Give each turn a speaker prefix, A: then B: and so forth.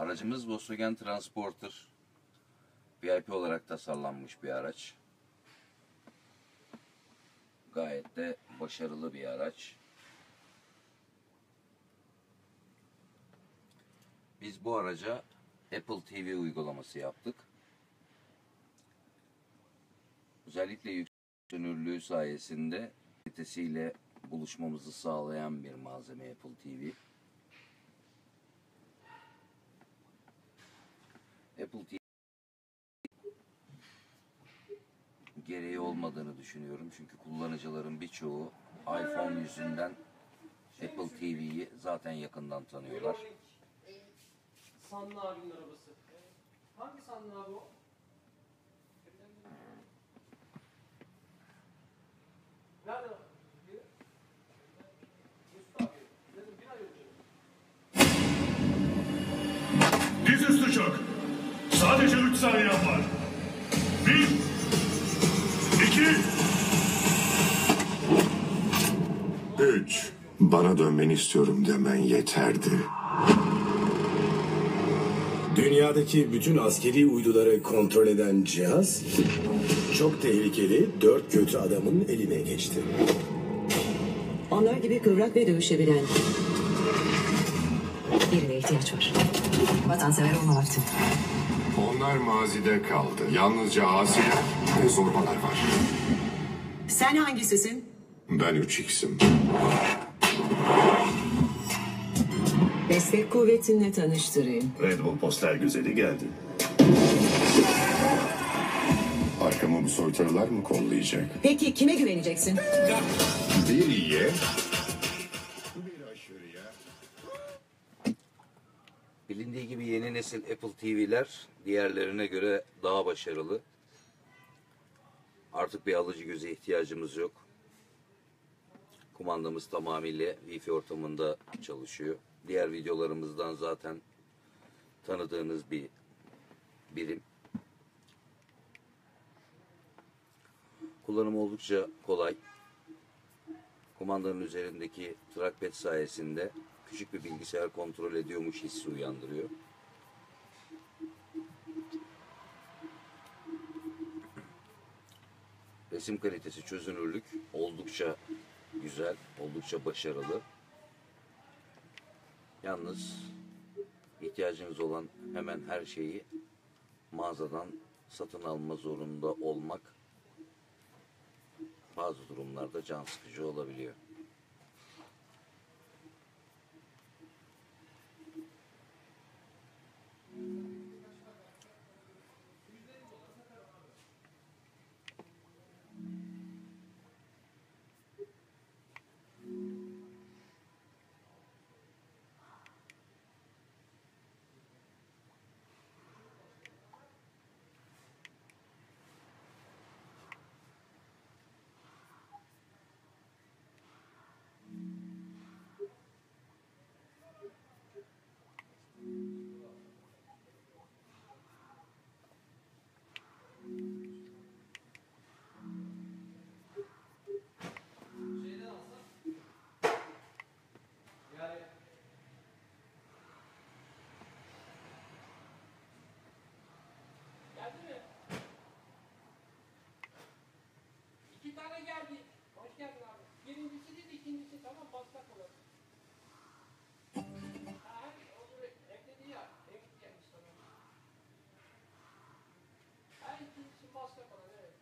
A: Aracımız Volkswagen Transporter. VIP olarak tasarlanmış bir araç. Gayet de başarılı bir araç. Biz bu araca Apple TV uygulaması yaptık. Özellikle yüksek çözünürlüğü sayesinde kalitesiyle buluşmamızı sağlayan bir malzeme Apple TV. TV gereği olmadığını düşünüyorum. Çünkü kullanıcıların birçoğu iPhone yüzünden Apple TV'yi zaten yakından tanıyorlar.
B: Sanlı abinin arabası. Hangi Sanlı abi o?
C: Sadece 3 saniyen var. 1 2
D: Üç. Bana dönmeni istiyorum demen yeterdi.
E: Dünyadaki bütün askeri uyduları kontrol eden cihaz çok tehlikeli dört kötü adamın eline geçti.
F: Onlar gibi kıvrak ve dövüşebilen birine ihtiyaç var. Vatansever olma vakti.
D: Onlar mazide kaldı. Yalnızca asiler ve zorbalar var.
F: Sen hangisisin?
D: Ben 3x'im.
F: Destek kuvvetinle tanıştırayım.
C: Red Bull poster güzeli geldi.
D: Arkamı bu soytarılar mı kollayacak?
F: Peki kime güveneceksin?
D: Bir iyiye, bir aşırıya.
A: Bilindiği gibi yeni nesil Apple TV'ler diğerlerine göre daha başarılı. Artık bir alıcı göze ihtiyacımız yok. Kumandamız tamamıyla Wi-Fi ortamında çalışıyor. Diğer videolarımızdan zaten tanıdığınız bir birim. Kullanımı oldukça kolay. Kumandanın üzerindeki trackpad sayesinde küçük bir bilgisayar kontrol ediyormuş hissi uyandırıyor. Resim kalitesi, çözünürlük oldukça güzel, oldukça başarılı. Yalnız ihtiyacınız olan hemen her şeyi mağazadan satın alma zorunda olmak bazı durumlarda can sıkıcı olabiliyor.
B: posso ter para ver?